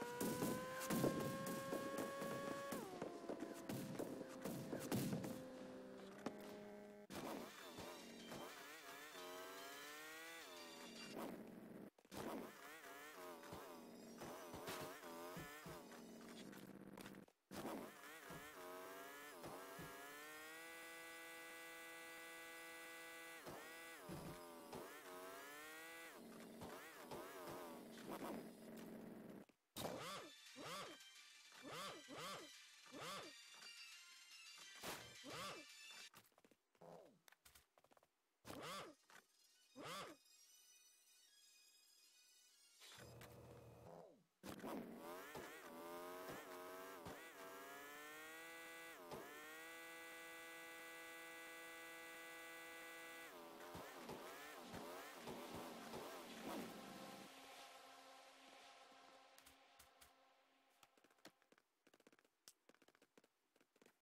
you